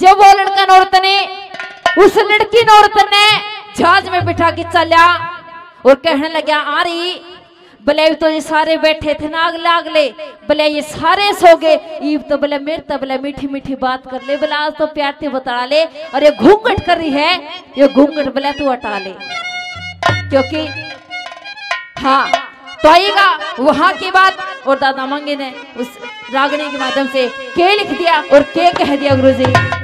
जब वो लड़का औरत ने, उस लड़की ने औरत ने जहाज़ में बिठा के चला और कहने लगा आ रही भले तो ये सारे बैठे थे ना अगले अगले भले ये सारे सो गए, ईब तो भले मेरे तो भले मीठी मीठी बात कर ले, भले आज तो प्यार से बता ले, और ये घूंघट कर रही है, ये घूंघट भले तू हटा ले। क्योंकि हाँ तो आइएगा, वहाँ की बात, और दादा मंगे ने उस रागणी के माध्यम से के लिख दिया और के कह दिया गुरुजी।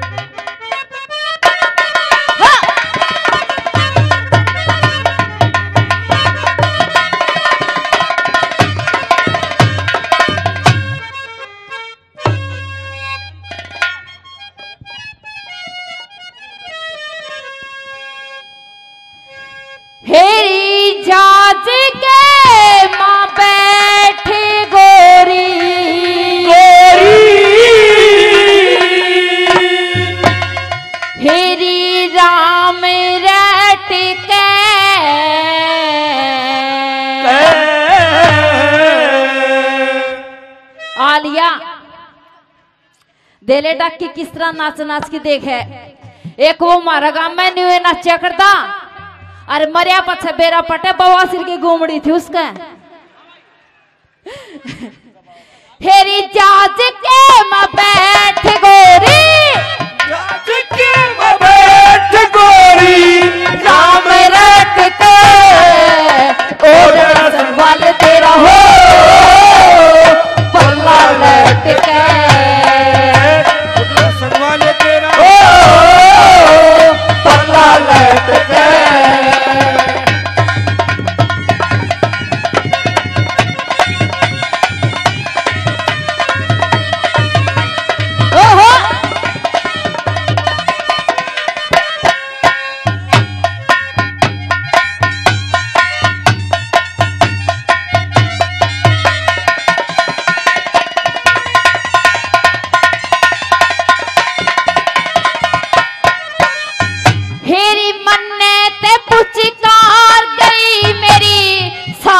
देले डाक की किस तरह नाच नाच के देख है? एक वो मारा गाँव में न्यू नाचा करता। अरे मरिया पछे बेरा पटे, बवा सिर की घूमड़ी थी उसका। हेरी जाज के मैं बैठ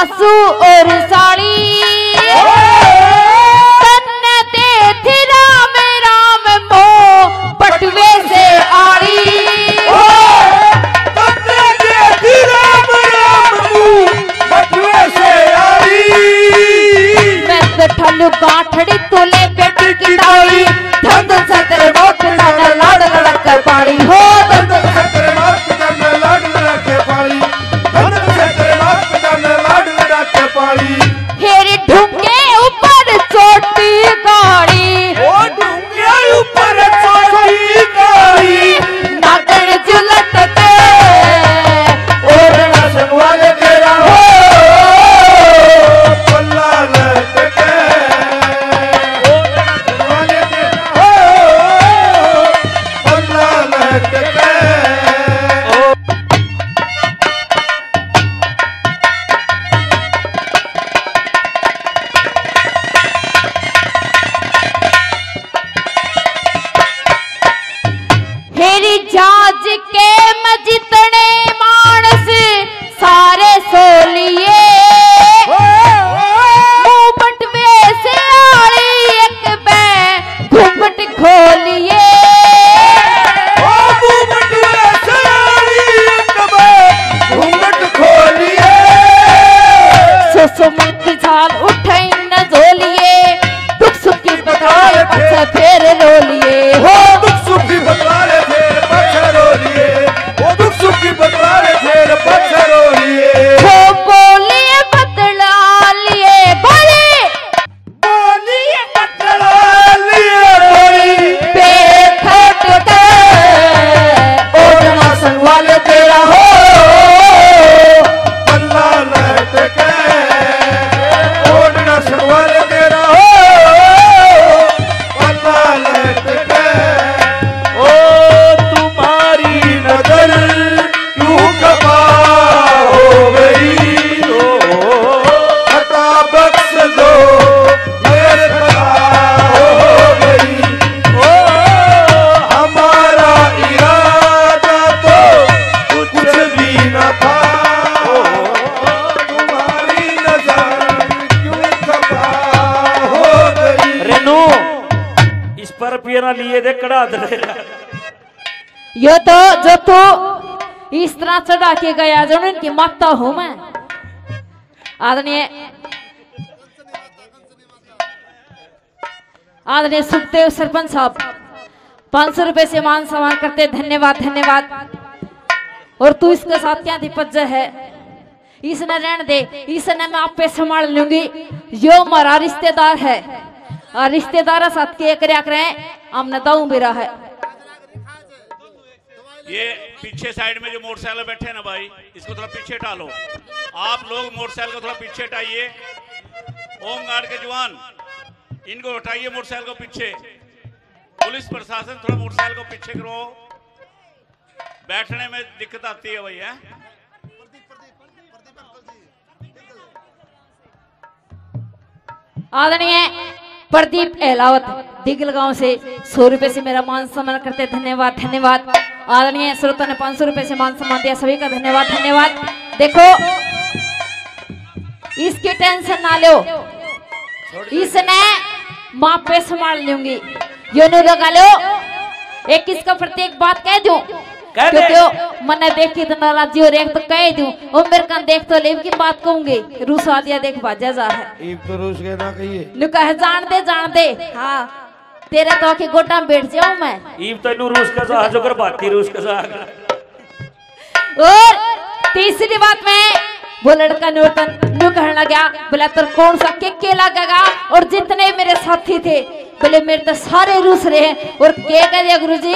सासू और साड़ी तन्ने दे थी राम राम मो पटवे से आड़ी मैं ठल्लू गांठड़ी तुले बेटी की ताई धंध सकर रुपये ना लिए दे कड़ा दे। यो तो जो तू इस तरह चढ़ा के गया, जो इनकी माता हूँ मैं। आदरणीय आदरणीय सुखदेव सरपंच साहब, पाँच सौ रुपए से मान सम्मान करते, धन्यवाद धन्यवाद। और तू इसके साथ क्या दिपज है? इसने रहने दे इसने मैं आप पे संभाल लूँगी। यो हमारा रिश्तेदार है। और रिश्तेदार साथ के करया करें हमने दाऊ मेरा है। ये पीछे साइड में जो मोटरसाइकिल बैठे हैं ना भाई इसको थोड़ा पीछे टालो। आप लोग मोटरसाइकिल को थोड़ा पीछे हटाइए होम गार्ड के जवान इनको हटाइए मोटरसाइकिल को पीछे। पुलिस प्रशासन थोड़ा मोटरसाइकिल को पीछे करो। बैठने में दिक्कत आती है भाई है? आदरणीय प्रदीप एलावत दिगल गाँव से सौ रुपए से मेरा मान सम्मान करते, धन्यवाद धन्यवाद। आदरणीय श्रोता ने पाँच सौ रुपए से मान सम्मान दिया, सभी का धन्यवाद धन्यवाद। देखो, इसकी टेंशन ना लो। इसने माँ पे संभाल लूँगी। यो नु लगा लो। एक इसका प्रत्येक बात कह दे। क्योंकि मने देख के तो नाराजी हो रही है, तो कह दूँ और मेरे कान देख तो लेव की बात कहूँगी। रूस आ दिया देख बाजा जा है। तो रूस के ना कहिए। नु कहे जान दे जान दे। हाँ तेरे तो के गोटा में बैठ जाऊँ मैं। ईब तो इनू रूस का जहाज़ होकर भाती रूस का जहाज़। और तीसरी बात में वो लड़का नूतन न्यू कहने लगा बोला तो कौन सा केक के लगेगा? और जितने मेरे साथी थे बोले मेरे तो सारे रूस रहे हैं। और के कह दिया गुरु जी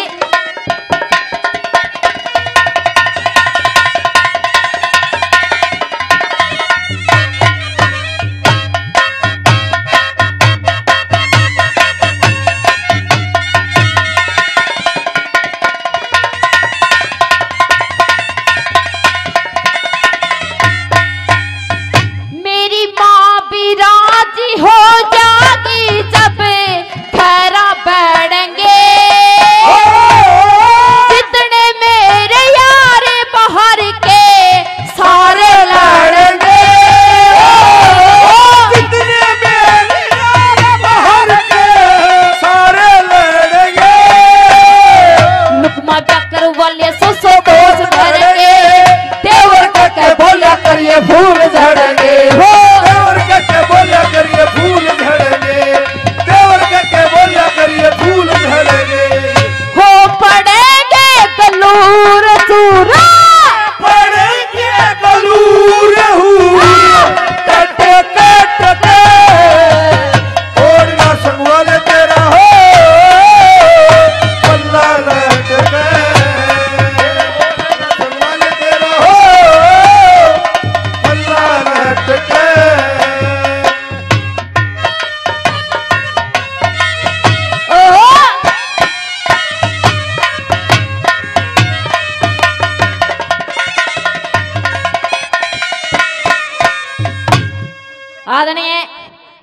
आदरणीय,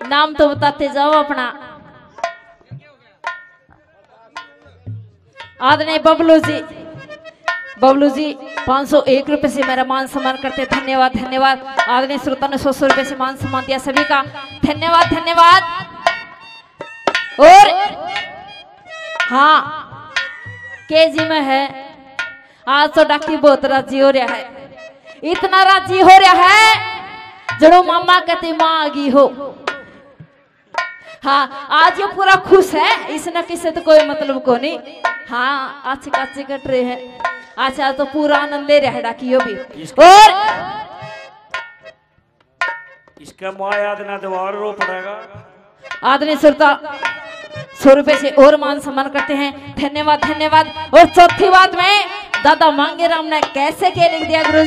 नाम तो बताते जाओ अपना। आदरणीय बबलू जी बबलू जी, पाँच सौ एक रुपए से मेरा मान सम्मान करते धन्यवाद धन्यवाद। आदरणीय श्रोता ने सौ सौ रुपए से मान सम्मान दिया सभी का। धन्यवाद धन्यवाद। और हाँ के जी में है। आज तो डाकी बहुत राज़ी हो रहा है। इतना राज़ी हो रहा है। जड़ो मामा कहते माँ आ गई हो। हाँ आज ये पूरा खुश है इसने किसी तो कोई मतलब को नहीं। हाँ अच्छे काचे कट रहे हैं। आज तो पूरा आनंद ले रहा है डाकियो भी। और इसका माँ याद ना दीवार रो पड़ेगा। आदरणीय श्रोता सौ रुपए से और मान सम्मान करते हैं। धन्यवाद धन्यवाद। और चौथी बात में दादा मांगे राम ने कैसे के लिख दिया गुरु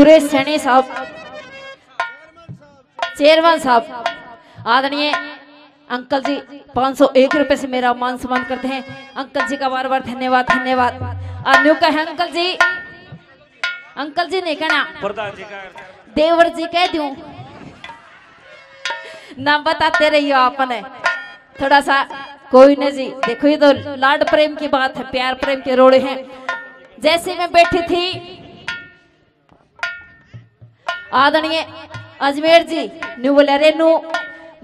सुरेश सैनी साहब चेयरमैन साहब आदरणीय अंकल जी पाँच सौ एक रुपए से मेरा मान सम्मान करते हैं। अंकल जी का बार बार धन्यवाद धन्यवाद। अन्यू का है अंकल जी अंकल जी नहीं कहना प्रधान जी का देवर जी कह दू नाम बताते रहियो आपने। थोड़ा सा कोई नहीं जी देखो ये तो लाड प्रेम की बात है प्यार प्रेम के रोड़े हैं। जैसे मैं बैठी थी आदरणीय अजमेर जी न्यू बोले रेनू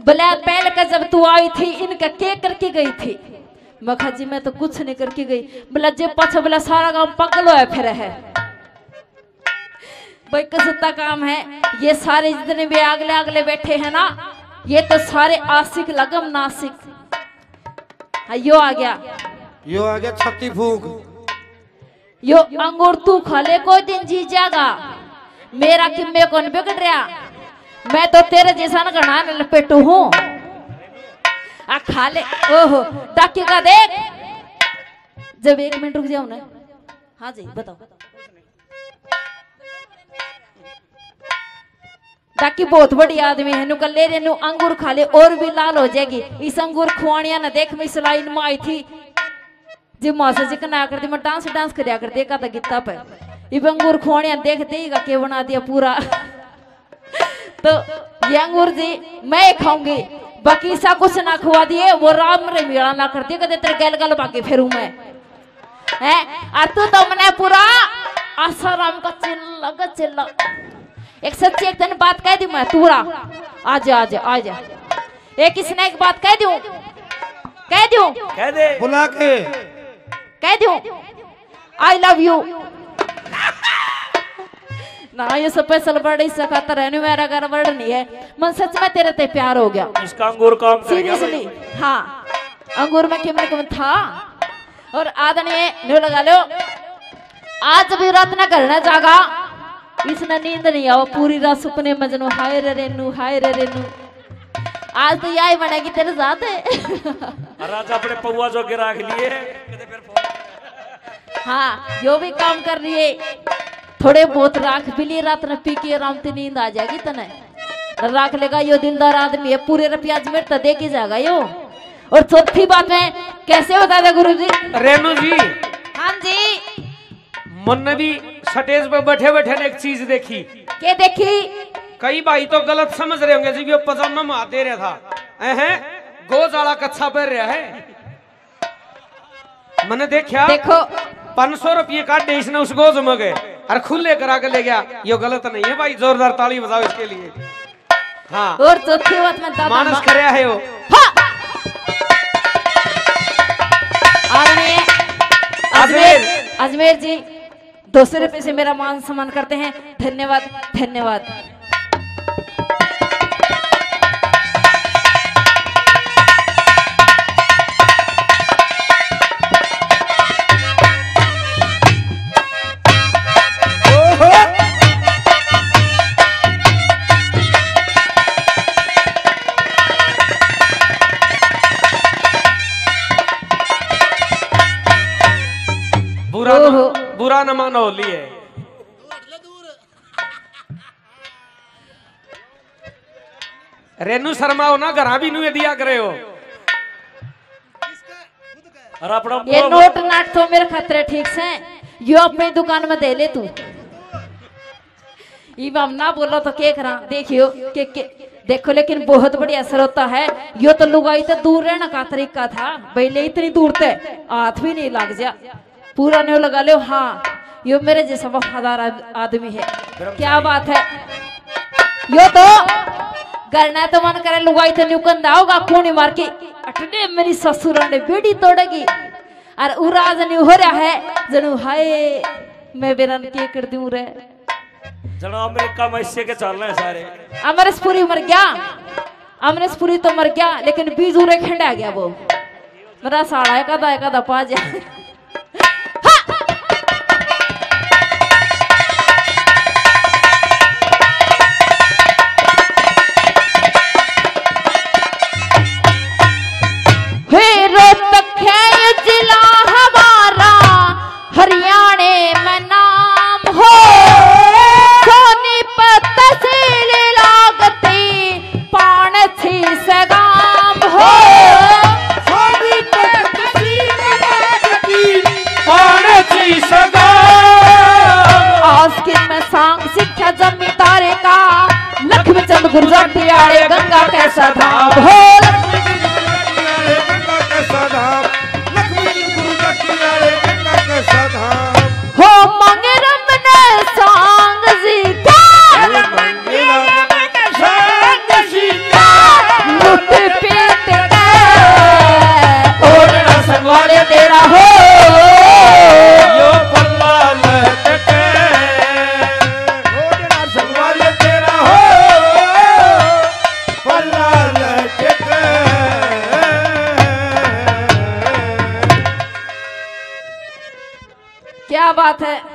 बोला पहले का जब तू आई थी इनका के करके गई थी? मखा जी मैं तो कुछ नहीं करके गई। बोला जे पछ बोला सारा काम पगलो है फिर है। भाई कसुत्ता काम है। ये सारे जितने भी अगले अगले बैठे हैं ना ये तो सारे आशिक लगम नासिक हाँ, यो आ गया। यो आ गया छत्ती फूक। यो अंगूर तू खा ले कोई दिन जी जागा। मेरा किम्मे कौन बिगड़ रहा? मैं तो तेरे जैसा न गणा लपेटू हूँ। आ, खा ले। ओहो डाके का देख। जब एक मिनट रुक जाओ ना। हाँ जी, बताओ। डाकी बहुत बड़ी आदमी है नु कल्ले रे नु अंगूर खा ले, और भी लाल हो जाएगी। इस अंगूर खुआनिया ना देख, मैं सलाइन में आई थी। जी मासा जी कना करती मैं डांस डांस करया कर देखा था गीता पे। इब अंगूर खुआनिया देख देगा के बना दिया पूरा तो ये अंगूर जी मैं खाऊँगी बाकी सा कुछ ना खुआ दिए वो राम रे मेरा ना कर दिए कदे तेरे गैल गल बाकी फिरू मैं है और तू तो मने पूरा आसाराम का चिल्ला का चिल्ला एक सच्ची एक दिन बात कह दी मैं तूरा आजा आजा आजा एक इसने एक बात कह दूँ कह दूँ कह दे बुला के कह दूँ आई लव यू ना ये स्पेशल वर्ड इस खाता रहने मेरा वर्ड नहीं है मन सच में तेरे ते प्यार हो गया। इसका अंगूर काम सीरियसली हाँ। अंगूर में किमने किम था? और आदरणीय न्यू लगा लो। आज भी रात न करना जागा। इसने नींद नहीं आओ पूरी रात सपने मजनू हाय रे रेनू हाय रे रेनू। आज तो यही बनेगी तेरे साथ और आज अपने पौआ जो गिरा के लिए हाँ जो भी काम कर रही है। थोड़े बहुत राख भी लिए रात में पी के आराम से नींद आ जाएगी तने राख लेगा यो दिलदार आदमी है पूरे रुपया अजमेर तो दे के जाएगा यो। और चौथी बात में कैसे बता दे गुरु जी रेणु जी। हाँ जी। मन भी स्टेज पे बैठे बैठे ने एक चीज़ देखी। के देखी? कई भाई तो गलत समझ रहे होंगे जी वो पजामा में दे रहा था। हैं गोज कच्छा पहन रहा है। मैंने देखा देखो पाँच सौ रुपये काटे इसने उस गोज में गए और खुले करा के ले गया। ये गलत नहीं है भाई जोरदार ताली बजाओ इसके लिए। हाँ। और में दादा मानस करया है वो। हाँ! अजमेर। अजमेर जी दो सौ रुपये से मेरा मान सम्मान करते हैं। धन्यवाद धन्यवाद। न, बुरा होली है? रेनू शर्मा हो ना घर भी नु दिया करे हो और अपना ये नोट नाट तो मेरे खतरे ठीक से यो अपनी दुकान में दे ले तू। हम ना बोलो तो के करा? देखियो के, के देखो लेकिन बहुत बड़ी असर होता है। यो तो लुगाई तो दूर रहने का तरीका था। पहले इतनी दूर थे हाथ भी नहीं लग जा। पूरा न्यू लगा लो हाँ। यो मेरे जैसा वफादार आद- आदमी है। क्या बात है? यो तो करना तो मन करे लुगाई तो न्यू कंदा होगा खूनी मार के अटने मेरी ससुर ने बेड़ी तोड़ेगी। और उरा जनी हो रहा है जनू हाय मैं बेरन के कर दूँ रे। जना अमेरिका में इससे के चल रहे हैं सारे। अमरेशपुरी मर गया। अमरेशपुरी तो मर गया लेकिन बीज उरे खंडा गया वो। मेरा साड़ा एकादा एकादा पा जा हरियाणे में नाम हो। सोनीपत तहसील लागती पाणछी सगाम हो। जमींदारे का लक्ष्मी चंद गुर्जर टियाड़े गंगा कैसा धाम हो। क्या बात है